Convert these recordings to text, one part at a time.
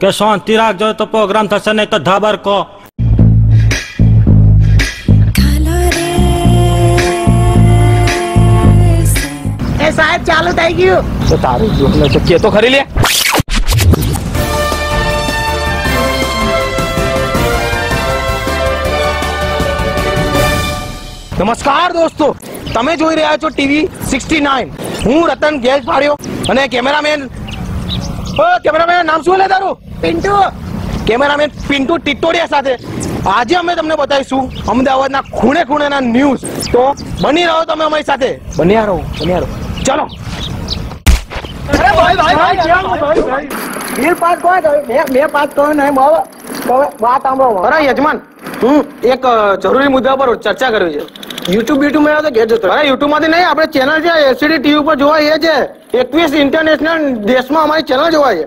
કે શાંતિ રાખજો તો પ્રોગ્રામ થશે નહીં તો ધાબર કહો. એ સાહેબ ચાલુ થઈ ગયું. તો તારું જોખમ છે. કે તો ખરી લે. નમસ્કાર દોસ્તો. તમે જોઈ રહ્યા છો ટીવી સિક્સટી નાઇન. હું રતન ગેસ પાડ્યો અને કેમેરામેન કેમેરામેન નામ શું લે તારું? પિન્ટુ! કેમેરામેન પિન્ટુ ટિટોડિયા સાથે. આજે અમે તમને બતાવીશું અમદાવાદના ખૂણે ખૂણેના ન્યૂઝ. તો બની રહો તમે અમારી સાથે. બન્યા રહો બન્યા રહો. ચલો. અરે ભાઈ ભાઈ ભાઈ બિલ પાસ કોણ પાસ નહીં બાબા વાત સાંભળો. અરે યજમાન હું એક જરૂરી મુદ્દા પર ચર્ચા કરવી છે. યુટ્યુબ યુટ્યુબમાં તો ઘેર જતો અરે યુટ્યુબમાંથી નહીં આપણે ચેનલ છે એલસીડી ટીવી પર જોવા એ છે. એકવીસ ઇન્ટરનેશનલ દેશમાં અમારી ચેનલ જોવાય છે.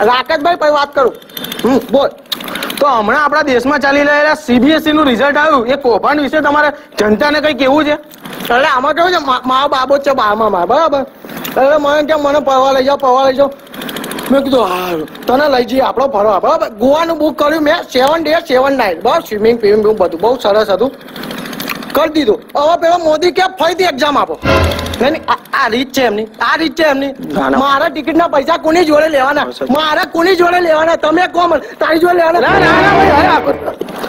રાકેશભાઈ, પછી વાત કરું. હમ, બોલ. તો હમણાં આપણા દેશમાં ચાલી રહેલા સીબીએસઈ નું રિઝલ્ટ આવ્યું. એ કૌભાંડ વિશે તમારે જનતાને કઈ કેવું છે? એટલે આમાં કેવું છે? મા- બાબો છે બારમાં માં બરાબર? એટલે મને કે મને ફરવા લઈ જાઓ, ફરવા લઈ જાઓ. મેં કીધું, હારું, તને લઈ જઈએ, આપણો ફરવા. બરાબર? ગોવાનું બુક કર્યું મેં સેવન ડે સેવન નાઇટ બરાબર? સ્વિમિંગ ફિમિંગ બધું. બહુ સરસ હતું. કરી દીધું. હવે પેલો મોદી કે, ફરીથી એક્ઝામ આપો. આ- આ રીત છે એમની. આ રીત છે એમની. ના, ના. મારા ટિકિટ ના પૈસા કોની જોડે લેવાના? મારા કોની જોડે લેવાના? તમે કોમ તારી જોડે લેવાના?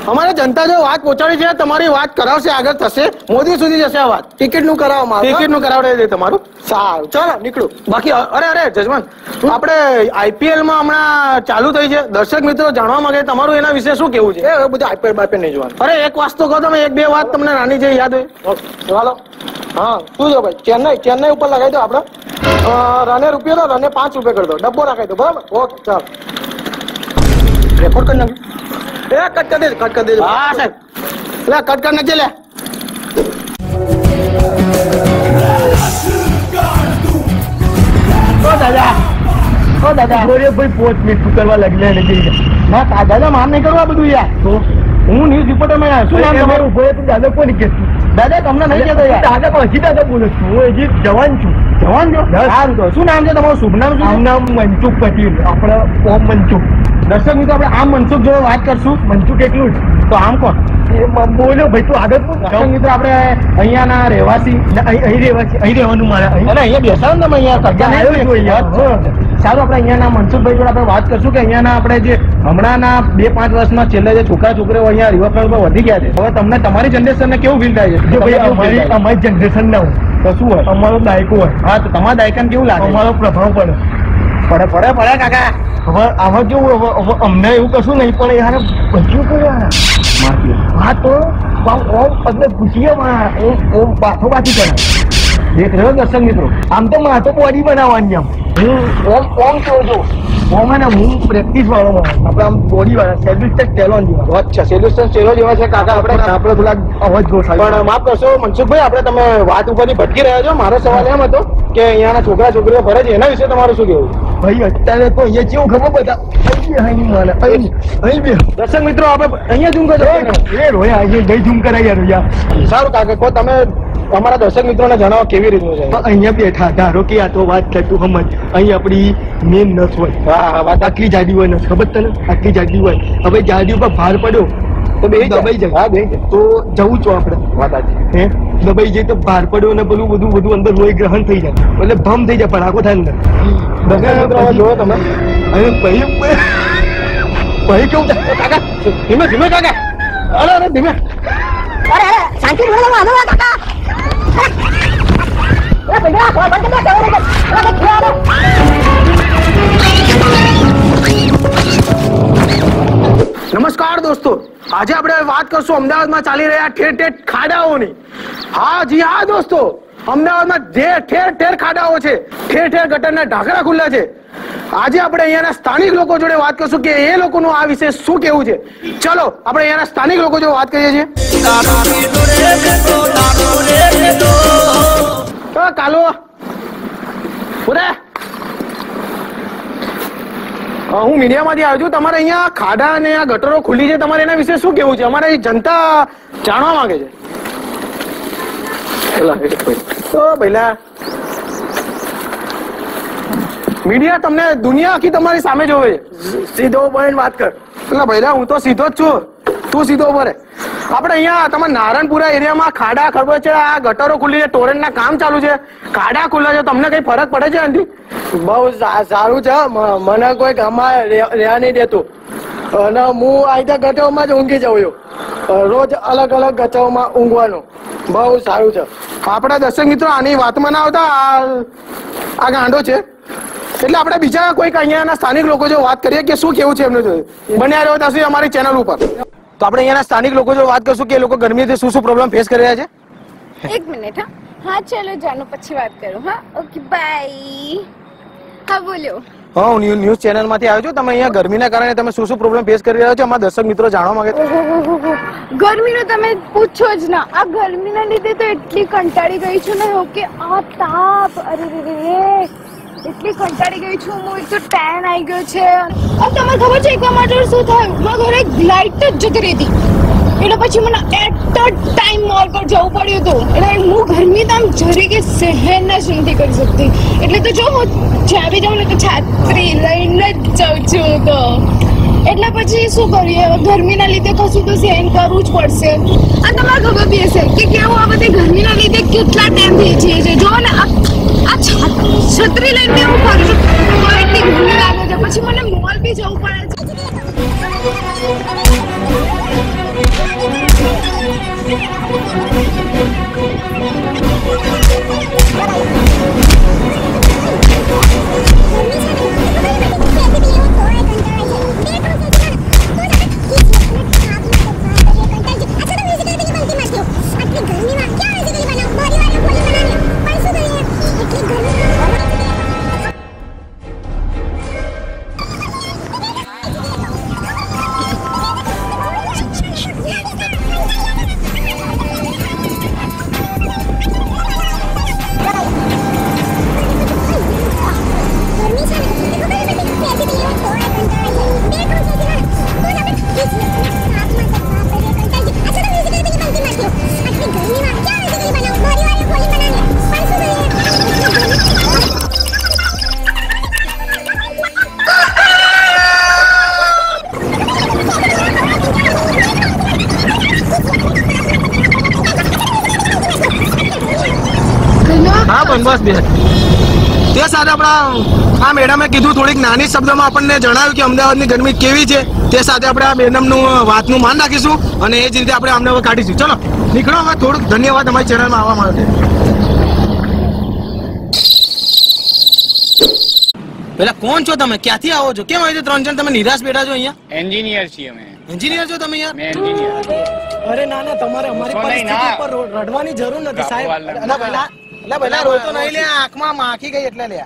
અમારે જનતા જો વાત પહોંચાડી છે તમારી વાત કરાવશે આગળ થશે. મોદી સુધી જશે આ વાત. ટિકિટનું કરાવો ટિકિટનું કરાવડે છે તમારું. સારું. ચલો નીકળું. બાકી અરે અરે જજમાન આપણે આઈપીએલમાં હમણાં ચાલુ થઈ છે. દર્શક મિત્રો જાણવા માંગે તમારું એના વિશે શું કેવું છે? એ બધું આઈપીએલ બાઈપીએલ નહીં જોવાનું. અરે એક વાત તો કહો તમે એક બે વાત તમને નાની જે યાદ હોય. ચાલો. હા શું છો ભાઈ? ચેન્નઈ ચેન્નઈ ઉપર લગાવી દો આપણે. રને રૂપિયો દો રને પાંચ રૂપિયા કરી દો. ડબ્બો રાખી દો બરાબર? ઓકે ચાલ. રેકોર્ડ કરી નાખ્યું એ કટ કરી દેજો કટ કરી દેજો. હા સાહેબ. લે કટ કરી નાખજે લે. ઓ દાદા. ઓ દાદા. બોલે ભાઈ પોત મીઠું કરવા લાગલે નથી ના દાદા માર નહીં કરવા બધું યાર. તો? હું ન્યૂઝ રિપોર્ટરમાં શું નામ તમારું. ભાઈ દાદા કોની કે દાદા તમને નહીં કહેતો યાર. દાદા પણ હજી દાદા બોલું છું. હું હજી જવાન છું. જવાન છો? સારું તો. શું નામ છે તમારું? શુભ નામ શું નામ મનસુખ પટેલ. આપણે ઓમ મનસુખ. દર્શક મિત્રો આપણે આમ મનસુખ જોડે વાત કરશું. મનસુખ એટલું જ. તો આમ કોણ? બોલ્યો ભાઈ તું આગળ. દર્શક મિત્રો આપણે અહીંયાના રહેવાસી ના, અહીં અહીં રહેવા છે અહીં રહેવાનું મારે અને અહીંયા બેસાડો ને તમે અહીંયા સારું આપણે અહીંયાના મનસુખભાઈ જોડે આપણે વાત કરશું કે અહીંયાના આપણે જે હમણાંના બે પાંચ વર્ષમાં છેલ્લે જે છોકરા છોકરીઓ અહીંયા રિવરફ્રન્ટ પર વધી ગયા છે. હવે તમને તમારી જનરેશનને કેવું ફીલ થાય છે? જો ભાઈ અમારી? અમારી જનરેશન ના હોય તો શું હોય? અમારો દાયકો હોય. હા તો તમારા દાયકાને કેવું લાગે? અમારો પ્રભાવ પડે. પડે પડે પડે કાકા. હવે આમાં કેવું અમને એવું કશું નહીં પણ યાર બધું કર્યા હા તો ઓમ પગલે ઓમ પાછો પાછી કરે દેખ રહ્યો દર્શક મિત્રો. આમ તો માથો બોડી બનાવવાની આમ. હું ઓમ ઓમ કેવું છું ઓમ અને હું પ્રેક્ટિસ વાળો માણસ. આપણે આમ બોડી વાળા ટેલોન જેવા અચ્છા સેલ્યુશન ચેલો જેવા છે કાકા આપણે આપણે થોડા અવાજ પણ માફ કરશો મનસુખભાઈ આપણે તમે વાત ઉપરથી ભટકી રહ્યા છો મારો સવાલ એમ હતો કે અહીંયાના છોકરા છોકરીઓ છે એના વિશે તમારું શું કહેવું ભાઈ અત્યારે તો અહીંયા જેવું ખબર બધા દર્શક મિત્રો આપણે અહીંયા ઝૂમ કરજો એ રોયા અહીં નહીં ઝૂમ યાર યાર સારું કાકા કહો તમે અમારા દર્શક મિત્રોને જણાવો કેવી રીતનું છે? અહીંયા બેઠા ધારો કે આ તો વાત થતું સમજ અહીં આપણી મેન નસ હોય. હા વાત આટલી જાડી હોય નસ ખબર તને? આટલી જાડી હોય. હવે જાડી ઉપર ભાર પડ્યો તો બે દબાઈ જાય. હા બે તો જવું છું આપણે. વાત સાચી. હે? દબાઈ જાય તો ભાર પડ્યો ને પેલું બધું બધું અંદર લોહી ગ્રહણ થઈ જાય. એટલે ભમ થઈ જાય પડાકો થાય અંદર. દર્શક મિત્રો તમે. અને પછી પછી કેવું થાય કાકા ધીમે ધીમે કાકા. અરે અરે ધીમે. અરે અરે શાંતિ બોલો વાંધો ના કાકા. નમસ્કાર દોસ્તો. આજે આપણે વાત કરશું અમદાવાદમાં ચાલી રહ્યા ઠેર ઠેર ખાડાઓની. હા, જી હા દોસ્તો. અમદાવાદમાં જે ઠેર ઠેર ખાડાઓ છે. ઠેર ઠેર ગટરના ઢાંકડા ખુલ્લા છે. આજે આપણે અહીંયાના સ્થાનિક લોકો જોડે વાત કરશું કે એ લોકોનું આ વિશે શું કેવું છે. ચલો, આપણે અહીંયાના સ્થાનિક લોકો જોડે વાત કરીએ છીએ. કાલો હું મીડિયામાંથી આવ્યો છું. તમારે અહીંયા ખાડા અને આ ગટરો ખુલ્લી છે. તમારે એના વિશે શું કેવું છે? અમારે જનતા જાણવા માંગે છે. તો પહેલા મીડિયા તમને દુનિયા આખી તમારી સામે જોવે છે. સીધો બનીને વાત કર. એટલે ભાઈ હું તો સીધો જ છું. તું સીધો ઊભો આપણે અહીંયા તમારા નારાયણપુરા એરિયામાં ખાડા ખબર છે આ ગટરો ખુલ્લી છે ટોરેન્ટના કામ ચાલુ છે. ખાડા ખુલ્લા છે તમને કઈ ફરક પડે છે આનાથી બહુ સારું છે મને કોઈ ગામમાં રહ્યા નહીં દેતું. અને હું આ રીતે ગટરમાં જ ઊંઘી જાઉં છું. રોજ અલગ અલગ ગટરોમાં ઊંઘવાનું. બહુ સારું છે. આપણા દર્શક મિત્રો આની વાતમાં ના આવતા આ આ ગાંડો છે. એટલે આપણે બીજા કોઈક અહીંયાના સ્થાનિક લોકો જો વાત કરીએ કે શું કેવું છે એમનું જોયું બન્યા રહ્યો ત્યાં સુધી અમારી ચેનલ ઉપર. તો આપણે અહીંયાના સ્થાનિક લોકો જો વાત કરશું કે લોકો ગરમીથી શું શું પ્રોબ્લેમ ફેસ કરી રહ્યા છે? એક મિનિટ હા. હા ચલો જાનું પછી વાત કરું હા. ઓકે બાય હા બોલ્યો હા હું ન્યૂ- ન્યૂઝ ચેનલમાંથી આવ્યો છું. તમે અહીંયા ગરમીના કારણે તમે શું શું પ્રોબ્લેમ ફેસ કરી રહ્યા છો? અમારા દર્શક મિત્રો જાણવા માંગે છે. ગરમીનો તમે પૂછો જ ના. આ ગરમીના લીધે તો એટલી કંટાળી ગઈ છું ને કે આ તાપ. અરે રે. એટલી કંટાળી ગઈ છું. હું એક તો ટેન આવી ગયો છે. અને તમને ખબર છે એકવાર માટે શું થયું? મારા ઘરે લાઇટ જ જતી રહી એટલે પછી મને એટ ધ ટાઈમ મોલ પર જવું પડ્યું હતું. એટલે હું ગરમી તો આમ જરી કે સહેન જ નથી કરી શકતી. એટલે તો જો, હું જ્યાં બી જાઉં ને તો છાત્રી લઈને જ જાઉં છું તો. એટલે પછી શું કરીએ? ગરમીના લીધે કશું તો સહેન કરવું જ પડશે. અને તમારે ખબર બી હશે કે કેવું આ બધી ગરમીના લીધે કેટલા ટાઈમ થઈ જઈએ છે જો આ આ છત્રી લઈને હું ફરું છું. એટલી ગરમી લાગે છે. પછી મને મોલ બી જવું પડે છે. બસ બે. તે સાથે આપણા આ મેડમે કીધું થોડીક નાની શબ્દમાં આપણને જણાવ્યું કે અમદાવાદની ગરમી કેવી છે. તે સાથે આપણે આ મેડમનું વાતનું માન રાખીશું અને એ જ રીતે આપણે અમને હવે કાઢીશું. ચલો નીકળો હવે થોડુંક ધન્યવાદ અમારી ચેનલમાં આવવા માટે. પેલા કોણ છો તમે? ક્યાંથી આવો છો? કેમ આવી ત્રણ જણ તમે નિરાશ બેઠા છો અહીંયા? એન્જિનિયર છીએ અમે. એન્જિનિયર છો તમે યાર એન્જિનિયર. અરે ના ના તમારે અમારી પરિસ્થિતિ પર રડવાની જરૂર નથી સાહેબ. બાપુ અલા ભલા રોતો નહીં લે આંખમાં માખી ગઈ એટલે લે.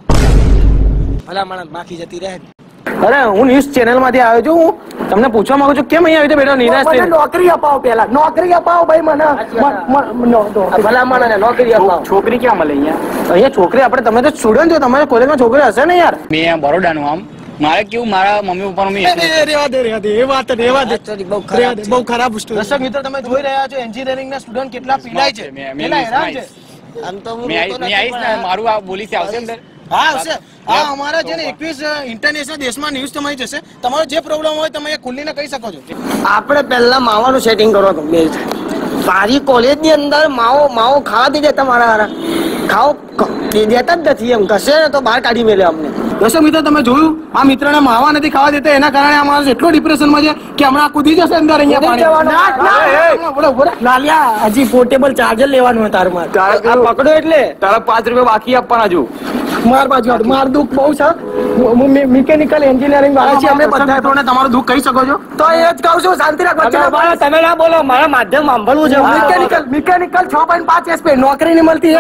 ભલા માણસ માખી જતી રહે. અરે હું ન્યૂઝ ચેનલમાંથી આવ્યો છું હું તમને પૂછવા માંગુ છું કેમ અહીંયા આવી બેઠો નિરાશ થઈ નોકરી અપાવો પેલા નોકરી અપાવો ભાઈ મને. નો- નો- ભલા મને નોકરી અપાવો. છોકરી ક્યાં મળે અહીંયા? અહીંયા છોકરી આપણે તમે તો સ્ટુડન્ટ છો તમારા કોલેજમાં છોકરી હશે ને યાર? મેં અહીંયા બરોડાનું આમ. મારે કેવું મારા મમ્મી પપ્પાનું મેં રેવા દે રેવા દે એ વાત રેવા દે. બહુ ખરાબ વસ્તુ દર્શક મિત્રો તમે જોઈ રહ્યા છો એન્જિનિયરિંગ ના સ્ટુડન્ટ કેટલા પીડાય છે. કેટલા હેરાન છે. આમ તો હું મેં આવીશ ને મારું આ બોલીશ આવશે અંદર? હા આવશે. હા અમારા છે ને એકવીસ ઇન્ટરનેશનલ દેશમાં ન્યૂઝ તમારી જશે. તમારો જે પ્રોબ્લેમ હોય તમે ખુલ્લીને કહી શકો છો. આપણે પહેલા માવાનું સેટિંગ કરો ગમે છે. મારી કોલેજની અંદર માવો માવો ખાવા દે તમારા ખાવ દેતા જ નથી એમ. કશે તો બહાર કાઢી મેલે અમને. દર્શક મિત્રો તમે જોયું? આ મિત્રને માવા નથી ખાવા દેતા એના કારણે આ માણસ એટલો ડિપ્રેશનમાં છે કે હમણાં કૂદી જશે અંદર અહીંયા ના, ના. લાલિયા હજી પોર્ટેબલ ચાર્જર લેવાનું તારું મારે. પકડો એટલે. તારા પાંચ રૂપિયા બાકી આપવાના જો. માર બાજુ માર દુઃખ બહુ છે. મિકેનિકલ એન્જિનિયરિંગ વાળા છે અમે બધા. તમને તમારું દુઃખ કહી શકો છો? તો એ જ કહું છું શાંતિ બોલો, તમે ના બોલો મારા માધ્યમ સાંભળવું છે. મિકેનિકલ મિકેનિકલ છ પોઈન્ટ પાંચ એસપી નોકરી નહીં મળતી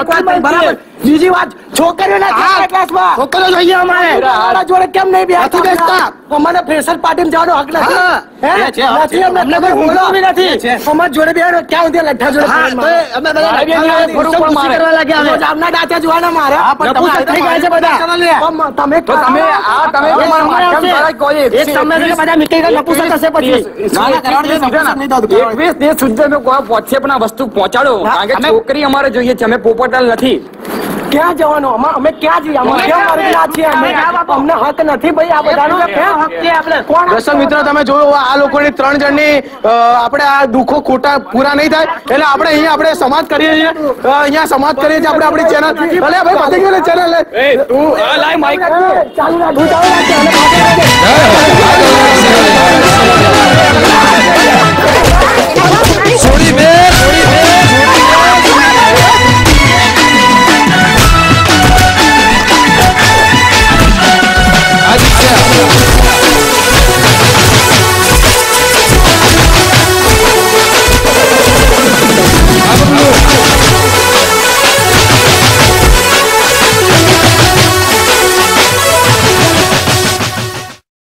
બરાબર. બીજી વાત છોકરીઓના. ક્લાસમાં છોકરીઓ જોઈએ અમારે. અમારા જોડે કેમ નહીં બેસતા બેસતા. અમને ફ્રેશર પાર્ટીમાં જવાનો હક નથી નથી અમને કોઈ હુમલો બી નથી અમારા જોડે બેહવાનો ક્યાં સુધી લઠ્ઠા જોડે અમે બધા બી. કરવા લાગ્યા હવે. જામના ડાચા જોવાના મારે નપુસક થઈ ગયા છે બધા તમે તો તમે આ તમે આવશે. કોઈ એક સમય બધા મિકેનિકલ નપુસક થશે પછી ના, ના. એકવીસ દેશ સુધી અમે કોઈ પણ આ વસ્તુ પહોંચાડો ના, કારણ કે છોકરી અમારે જોઈએ છે અમે પોપટલ નથી ક્યાં જવાનું અમે અમે ક્યાં જઈએ અમે કેમ વર્ગના છીએ અમે અમને હક નથી ભાઈ આ બધાનો કેમ હક છે આપણે કોણ દર્શક મિત્રો તમે જોયું આ લોકોની ત્રણ જણની આપણે આ દુઃખો ખોટા પૂરા નહીં થાય એટલે આપણે અહીંયા આપણે સમાજ કરીએ છીએ અહીંયા સમાજ કરીએ છીએ આપણે આપણી ચેનલ અલે ભાઈ પતી ગયું ચેનલ ચાલુ રાખ ચાલુ રાખ